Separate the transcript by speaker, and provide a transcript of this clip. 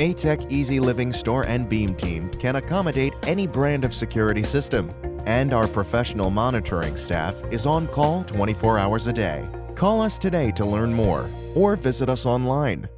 Speaker 1: A Tech Easy Living Store and Beam team can accommodate any brand of security system, and our professional monitoring staff is on call 24 hours a day. Call us today to learn more or visit us online